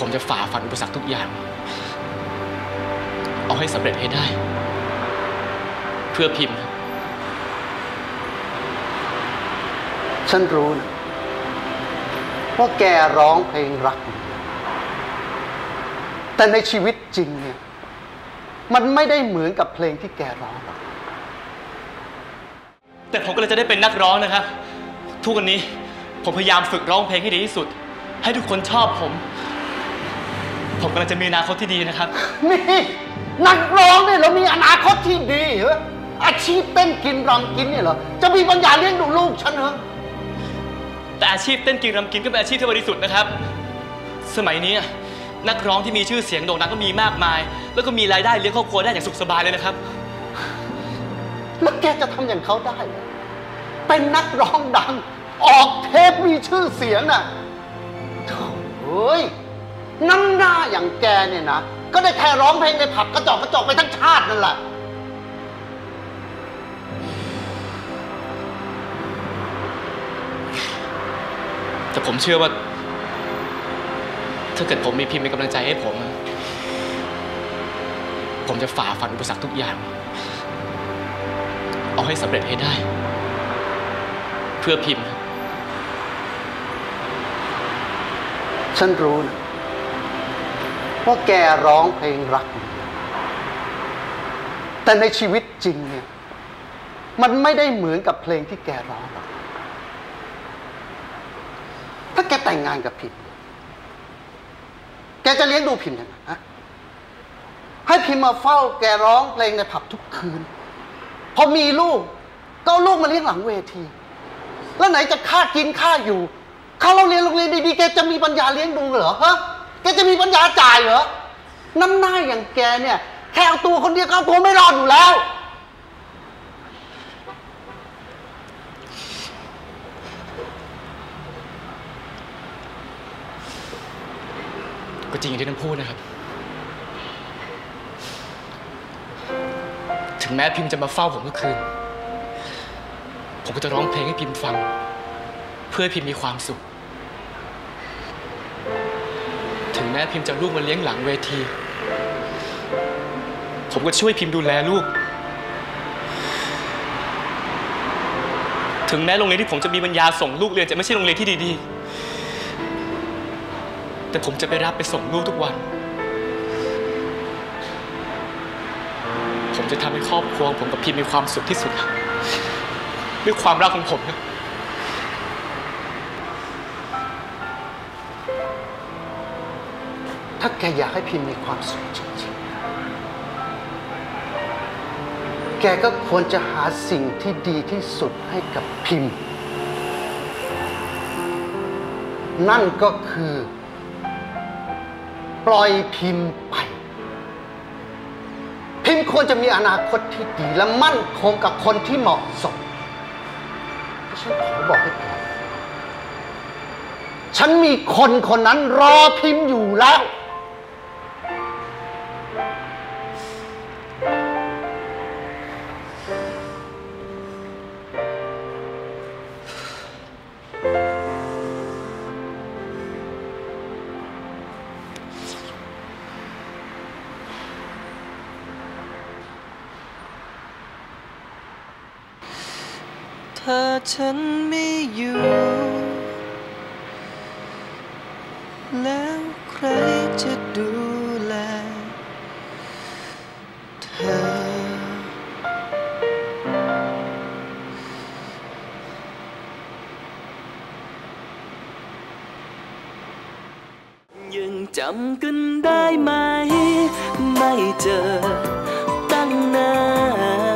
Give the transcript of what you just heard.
ผมจะฝ่าฟันอุปสรรคทุกอย่าง เอาให้สำเร็จให้ได้ เพื่อพิมพ์ ฉันรู้นะว่าแกร้องเพลงรัก แต่ในชีวิตจริงเนี่ย มันไม่ได้เหมือนกับเพลงที่แกร้องหรอกแต่ผมก็เลยจะได้เป็นนักร้องนะครับ ทุกวันนี้ผมพยายามฝึกร้องเพลงให้ดีที่สุด ให้ทุกคนชอบผม ผมกำลังจะมีอนาคตที่ดีนะครับ นี่นักร้องเนี่ยเรามีอนาคตที่ดีเหรออาชีพเต้นกินรำกินเนี่ยเหรอจะมีปัญญาเลี้ยงดูลูกฉันเหรอแต่อาชีพเต้นกินรำกินก็เป็นอาชีพที่บริสุทธิ์นะครับ สมัยนี้นักร้องที่มีชื่อเสียงโด่งดังก็มีมากมาย แล้วก็มีรายได้เลี้ยงครอบครัวได้อย่างสุขสบายเลยนะครับ แล้วแกจะทำอย่างเขาได้เหรอเป็นนักร้องดัง ออกเทปมีชื่อเสียงน่ะโถ่เฮ้ย น้ำหน้าอย่างแกเนี่ยนะ ก็ได้แค่ร้องเพลงในผับกระจอกกระจอกไปทั้งชาตินั่นแหละ แต่ผมเชื่อว่า ถ้าเกิดผมมีพิมพ์เป็นกำลังใจให้ผม ผมจะฝ่าฟันอุปสรรคทุกอย่าง เอาให้สำเร็จให้ได้ เพื่อพิมพ์ ฉันรู้นะ ว่าแกร้องเพลงรัก แต่ในชีวิตจริงเนี่ย มันไม่ได้เหมือนกับเพลงที่แกร้องหรอก ถ้าแกแต่งงานกับพิมแกจะเลี้ยงดูพิมยังไงฮะ ให้พิมมาเฝ้าแกร้องเพลงในผับทุกคืน พอมีลูก ก็ลูกมาเลี้ยงหลังเวที แล้วไหนจะค่ากินค่าอยู่ ค่าเราเรียนโรงเรียนดีๆ แกจะมีปัญญาเลี้ยงดูเหรอฮะ แกจะมีปัญญาจ่ายเหรอ น้ำหน้าอย่างแกเนี่ย แค่เอาตัวคนเดียวก็เอาตัวไม่รอดอยู่แล้ว ก็จริงอย่างที่ท่านพูดนะครับ ถึงแม้พิมพ์จะมาเฝ้าผมทุกคืน ผมก็จะร้องเพลงให้พิมพ์ฟัง เพื่อให้พิมพ์มีความสุข แม้พิมพ์จะลูกมาเลี้ยงหลังเวที ผมก็ช่วยพิมพ์ดูแลลูก ถึงแม้โรงเรียนที่ผมจะมีปัญญาส่งลูกเรียนจะไม่ใช่โรงเรียนที่ดีๆ แต่ผมจะไปรับไปส่งลูกทุกวัน ผมจะทำให้ครอบครัวของผมกับพิมมีความสุขที่สุด ด้วยความรักของผมนะ ถ้าแกอยากให้พิมพ์มีความสุขจริงๆ แกก็ควรจะหาสิ่งที่ดีที่สุดให้กับพิมพ์ นั่นก็คือ ปล่อยพิมพ์ไป พิมพ์ควรจะมีอนาคตที่ดีและมั่นคงกับคนที่เหมาะสมฉันขอบอกให้แกฉันมีคนคนนั้นรอพิมพ์อยู่แล้ว ถ้าฉันไม่อยู่ แล้วใครจะดูแลเธอ ยังจำกันได้ไหม ไม่เจอตั้งนาน